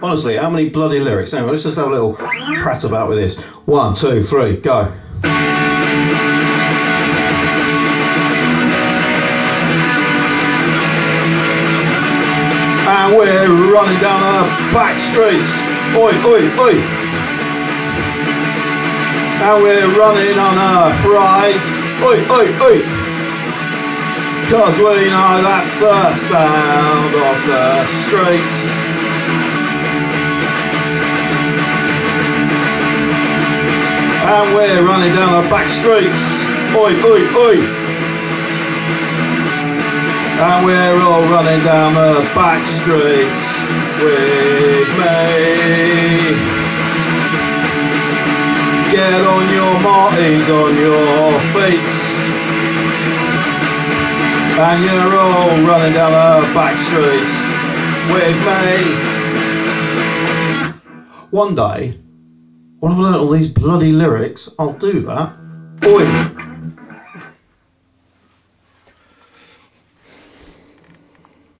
Honestly, how many bloody lyrics? Anyway, let's just have a little prat about with this. One, two, three, go. And we're running down the back streets. Oi, oi, oi. And we're running on a fright. Oi, oi, oi. Cause we know that's the sound of the streets. And we're running down the back streets. Oi, oi, oi. And we're all running down the back streets with me. Get on your marties, on your feet. And you're all running down the back streets with me. One day, when I've learned all these bloody lyrics, I'll do that. Oi!